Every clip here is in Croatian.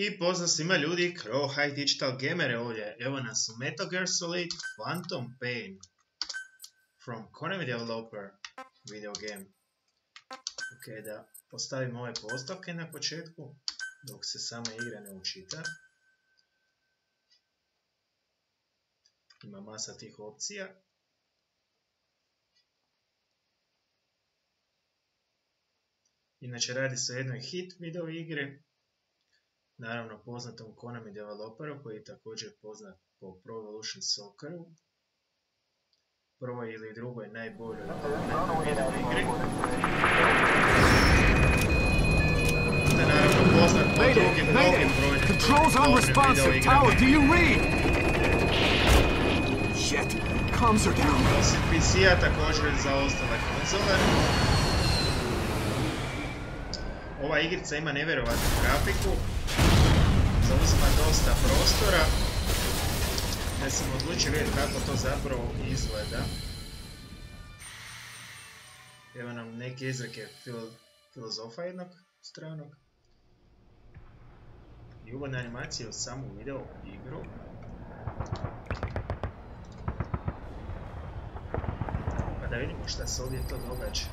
I pozdrav svima ljudi, Crow High Digital Gamere ovdje. Evo nas u Metal Gear Solid Phantom Pain. From Konami Developer video game. Ok, da postavimo ove postavke na početku, dok se sama igra ne učita. Ima masa tih opcija. Inače radi se o jednoj hit video igri naravno poznatom Konami developeru koji je također poznat po Pro Evolution Socceru, prvoj ili drugoj najboljoj igri. Te naravno poznat po drugim mnogim brojnim Controls on responsive tower, do you read? Shit, comms are down. Osim PC-a također za ostale konzole. Ova igrica ima nevjerovatnu grafiku, zauzima dosta prostora. Ja sam odlučio vidjeti kako to zapravo izgleda. Evo nam neke izreke fil filozofa jednog stranog. Uvodne animacije u samu video igru. Pa da vidimo šta se ovdje to događa.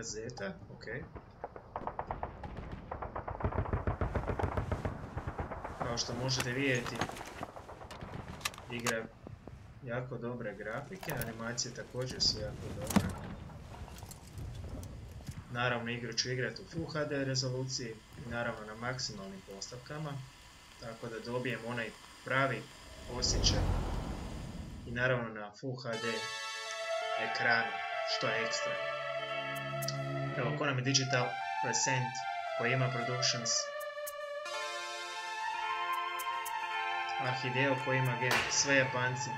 Kazeta, ok. Kao što možete vidjeti, igra jako dobre grafike, animacije također su jako dobre. Naravno igru ću igrati u Full HD rezoluciji i naravno na maksimalnim postavkama, tako da dobijem onaj pravi osjećaj i naravno na Full HD ekranu, što je ekstra. Evo, Konami Digital Present koji ima Productions. A Hideo koji ima game, sve Japanci.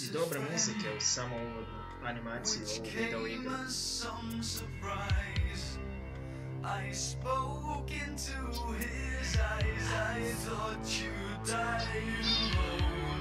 I dobre muzike u samo uvodnu animaciju ovu video igru. I spoke into his eyes. I thought you died alone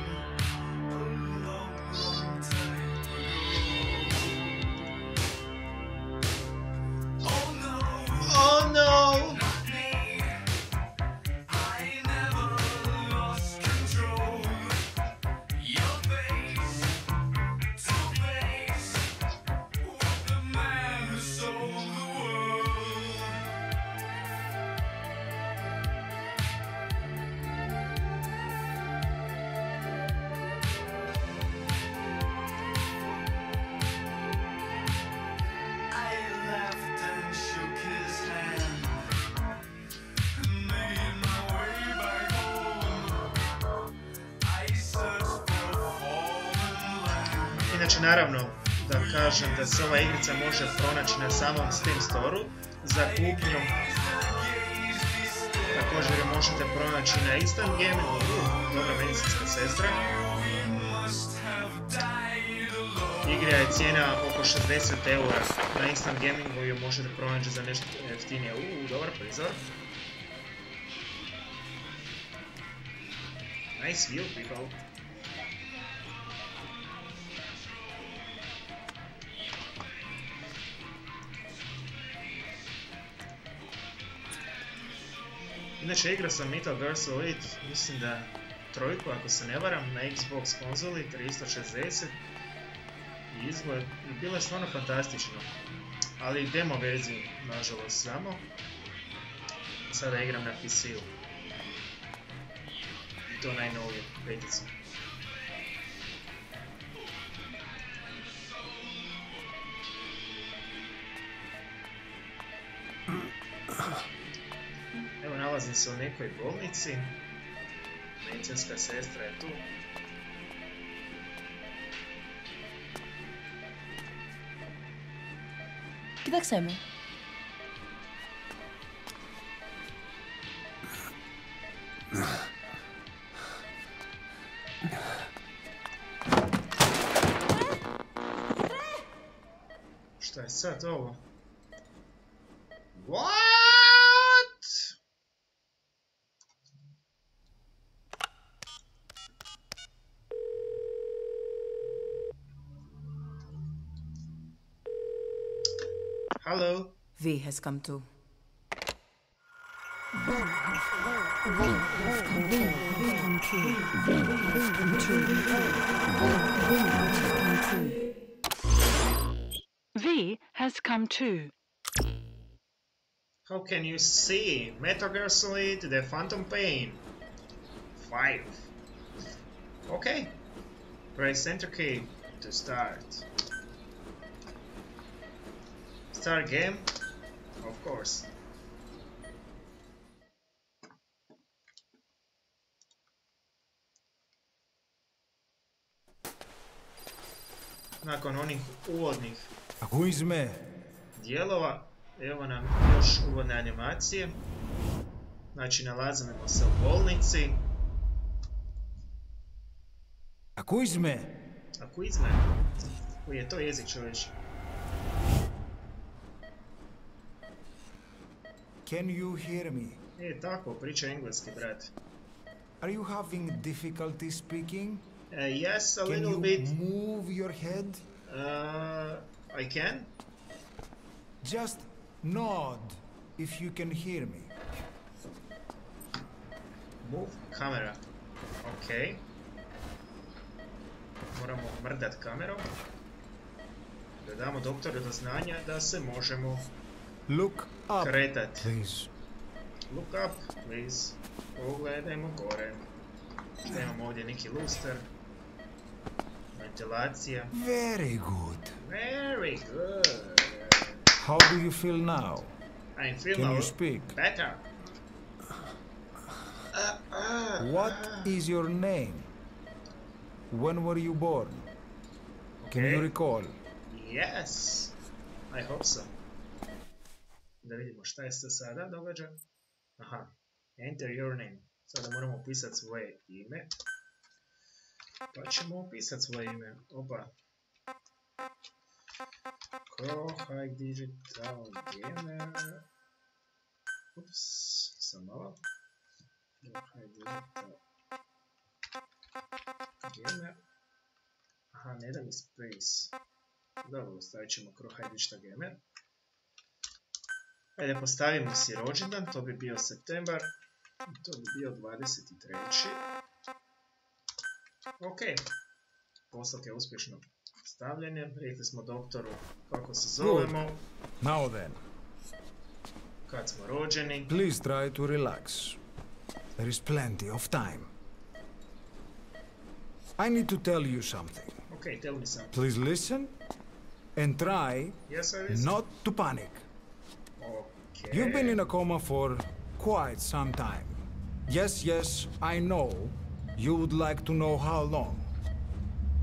Inače, naravno, da kažem da se ova igrica može pronaći na samom Steam Store-u za kupnju. Također je možete pronaći na Instant Gaming, dobra medicinska sestra. Igra je cijena oko 60 eura, na Instant Gamingu ju možete pronaći za nešto jeftinije. Uuu, dobar prizor. Nice view, people. Inače igra sam Metal Gear Solid, mislim da trojku ako se ne varam, na Xbox konzoli 360 i izgled bilo je stvarno fantastično. Ali demo verziju, nažalost, samo. Sada igram na PC-u. I to najnovije, peticu. nalazim se u nekoj bolnici. Medicinska sestra je tu. Gdje mi? Šta je sad ovo? What? We has come too. We have come true. We have come true. We have come true. We has come true. V has come too. How can you see? Metal Solid, The Phantom Pain. 5. Okay. Press Enter key to start. Start game. of course. Nakon onih uvodnih dijelova, evo nam još uvodne animacije. Znači, nalazimo se u bolnici. Ako izme? Ako izme? Koji je to jezik čovječe? Can you hear me? E, tako, priča engleski, brat. Are you having difficulty speaking? Uh, yes, a Can little you bit. move your head? Uh, I can? Just nod if you can hear me. Move kamera. Ok. Moramo mrdat kamerom. Da damo doktoru do znanja da se možemo Look up, please. Look up, please. Pogledajmo gore. Šta imamo ovdje? Neki luster. Ventilacija. Very good. Very good. How do you feel now? I feel Can you speak? better. Uh, uh, What is your name? When were you born? Can you recall? Yes. I hope so. Da vidimo šta je se sada događa. Aha. Enter your name. Sada moramo upisati svoje ime. Pa ćemo upisati svoje ime. Opa. Krohaj Digital Gamer. Ups, sam malo. Krohaj Digital Gamer. Aha, ne da mi space. Dobro, stavit ćemo Krohaj Digital Gamer. Ajde, postavimo si rođendan, to bi bio septembar. To bi bio 23. Ok. Poslak je uspješno stavljen. je. Rekli smo doktoru kako se zovemo, Now then, kad smo rođeni. please try to relax. There is plenty of time. I need to tell you something. Ok, tell me something. Please listen and try Yes, not to panic. You've been in a coma for quite some time. Yes, yes, I know. You would like to know how long.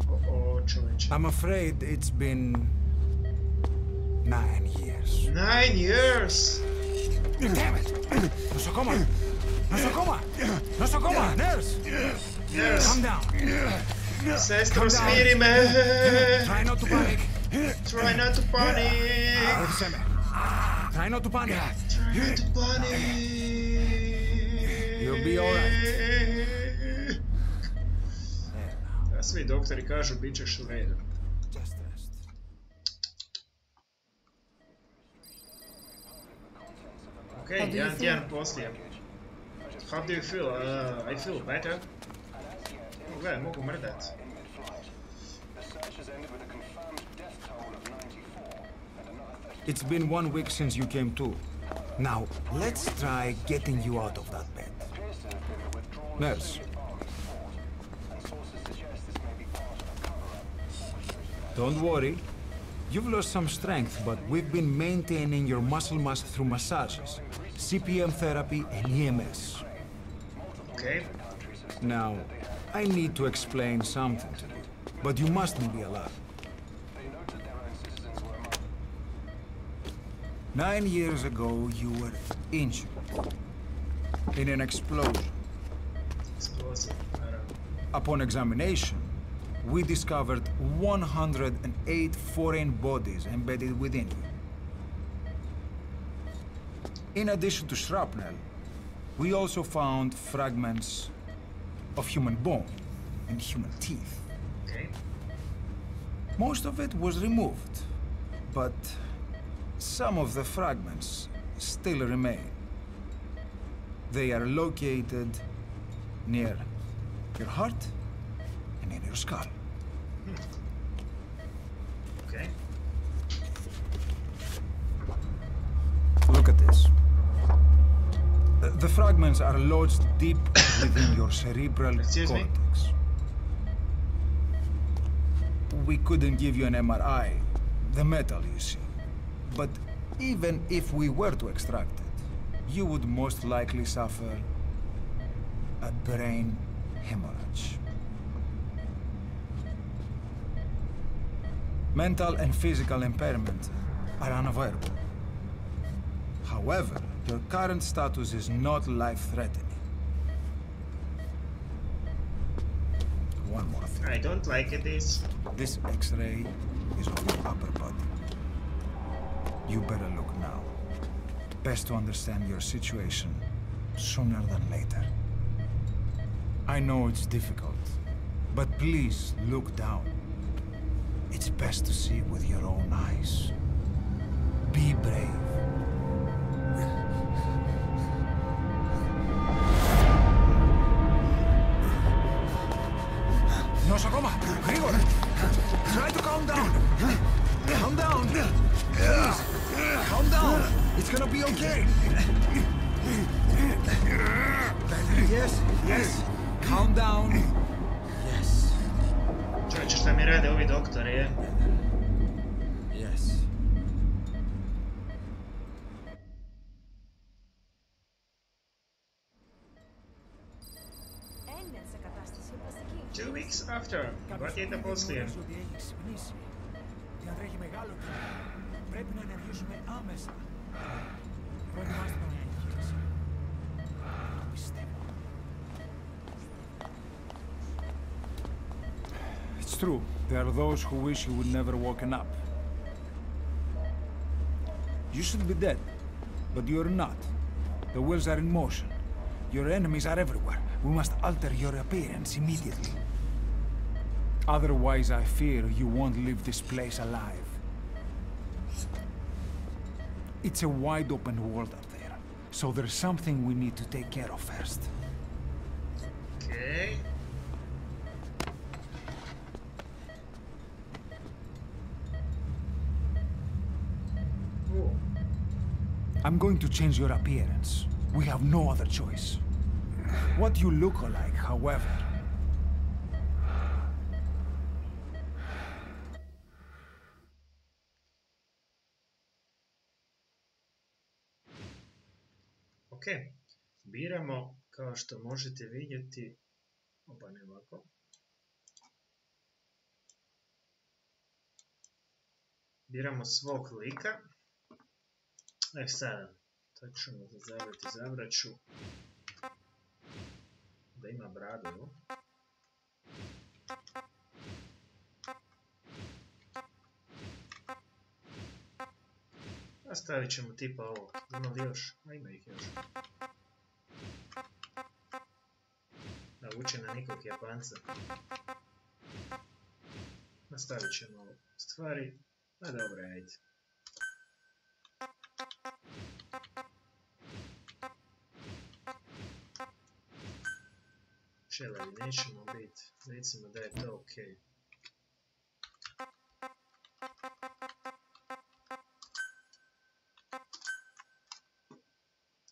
O, o, čovječe. I'm afraid it's been nine years. Nine years! Damn it! Nosocoma! Nosocoma! Nosocoma! Nurse! Yes! Calm down. Sestro, Calm down. smiri me! Try not to panic. Try not to panic! Odse me. Try not to panic. Try not to panic! You'll be alright. A svi doktori kažu bit ćeš u redu. Just rest. Ok, How do you jedan tjedan poslije. How do you feel? Uh, I feel better. Gledaj, mogu mrdat. It's been one week since you came to. Now, let's try getting you out of that bed. Nurse. Don't worry. You've lost some strength, but we've been maintaining your muscle mass through massages, CPM therapy, and EMS. Ok, Now, I need to explain something to you, but you mustn't be alarmed. Nine years ago, you were injured in an explosion. naravno. Upon examination, we discovered 108 foreign bodies embedded within you. In addition to shrapnel, we also found fragments of human bone and human teeth. Okay. Most of it was removed, but some of the fragments still remain. They are located near your heart and in your skull. Okay. Look at this. The, the fragments are lodged deep within your cerebral Excuse me? cortex. We couldn't give you an MRI, the metal, you see. But even if we were to extract it, you would most likely suffer a brain hemorrhage. Mental and physical impairment are unavoidable. However, your current status is not life-threatening. One more thing. I don't like this. This X-ray is on your upper body. You better look now. Best to understand your situation sooner than later. I know it's difficult, but please look down. It's best to see with your own eyes. Be brave. Yes, yes! Calm down! Yes, Čovječe, šta mi rade ovi doktori, je? yes. Έγινε σε κατάσταση οπαστική. Two weeks after. Dva tjedna poslije. ότι έχει ξυπνήσει. Διατρέχει μεγάλο κίνδυνο. Πρέπει να ενεργήσουμε άμεσα. Προετοιμάστε τον για εγχείρηση. Το πιστεύω. It's true. There are those who wish you would never woken up. You should be dead, but you're not. The wheels are in motion. Your enemies are everywhere. We must alter your appearance immediately. Otherwise, I fear you won't leave this place alive. It's a wide open world up there, so there's something we need to take care of first. Okay. I'm going to change your appearance. We have no other choice. What you look like, however, ok. Biramo, kao što možete vidjeti, oba ne ovako. Biramo svog lika. E sada, to ćemo zabrati, zabrat ću da ima bradu. A stavit ćemo tipa ovo. Ima li još? A ima ih još. Navuče na nikog Japanca. Nastavit ćemo. Stvari, a dobro, ajde. Čelavi nećemo biti. Recimo da je to okej.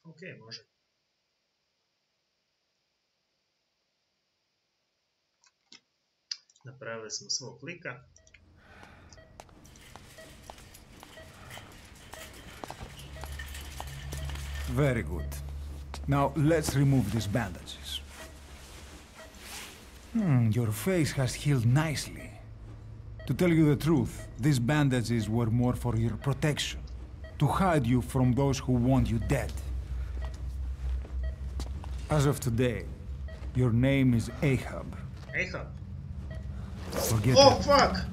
Ok, može. Napravili smo svog lika. Very good. Now let's remove these bandages. Hmm, your face has healed nicely. To tell you the truth, these bandages were more for your protection, to hide you from those who want you dead. As of today, your name is Ahab. Ahab? Forget Oh that. fuck!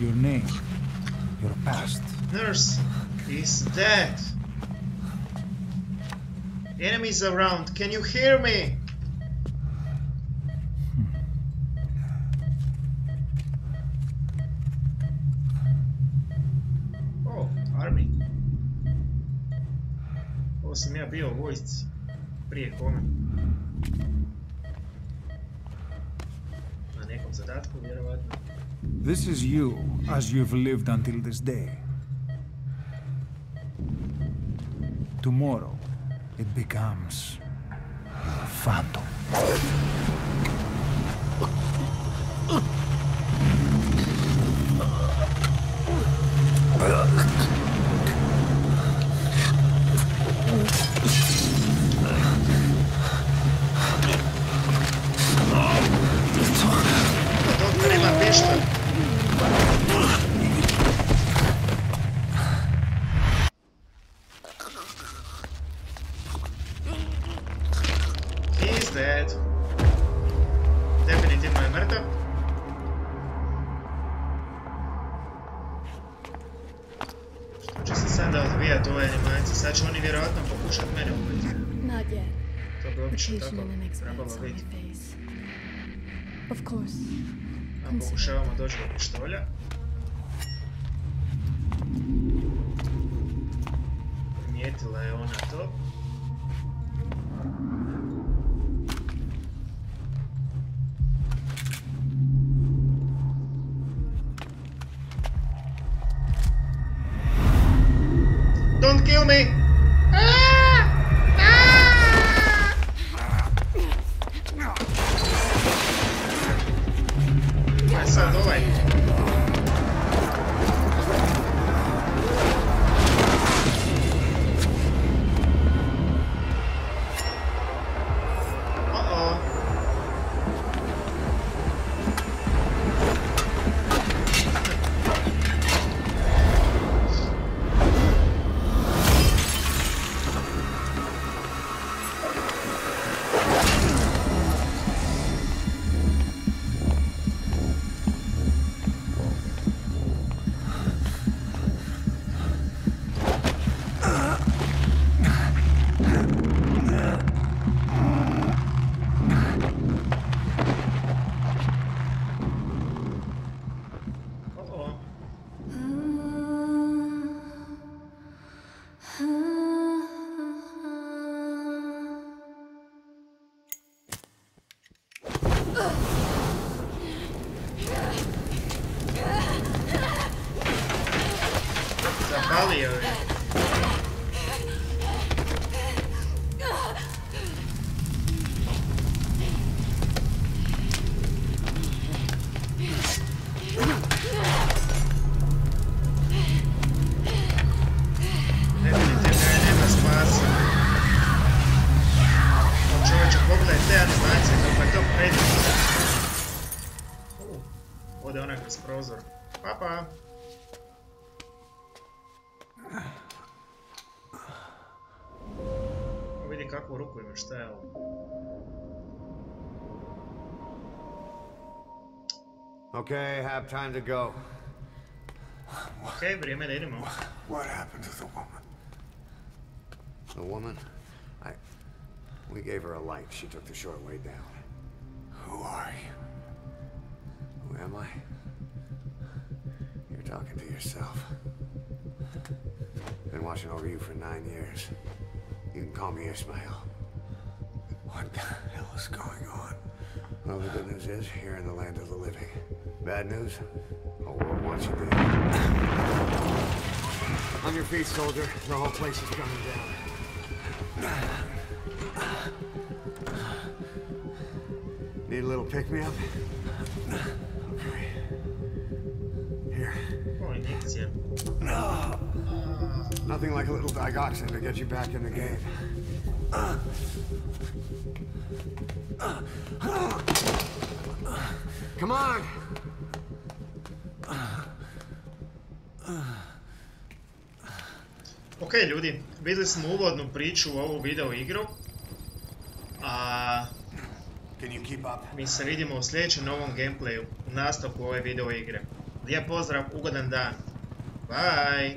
your name, your past. Nurse is dead. Enemies around, can you hear me? This is you as you've lived until this day. Tomorrow, it becomes a phantom. Se sada odvijati ove animacije? Sad će oni vjerojatno pokušat mene ubiti. To bi obično tako trebalo biti. A pokušavamo doći do pištolja. Primijetila je ona to. Kakvu ruku ima, šta je ovo? Okay, have time to go. Ok, vrijeme da idemo. What happened to the woman? The woman, I. We gave her a light. She took the short way down. Who are you? Who am I? You're talking to yourself. Been watching over you for nine years. You can call me Ismail. What the hell is going on? Well, the good news is, you're in the land of the living. Bad news? Whole world wants you dead. On your feet, soldier. The whole place is coming down. Need a little pick-me-up? Okay. Here. O, injekcija. Nothing like a little digoxin to get you back in the game. Come on! Ok ljudi, vidjeli smo uvodnu priču u ovu video igru. A Can you keep up? Mi se vidimo u sljedećem novom gameplayu, u nastavku ove video igre. Lijep pozdrav, ugodan dan. Bye!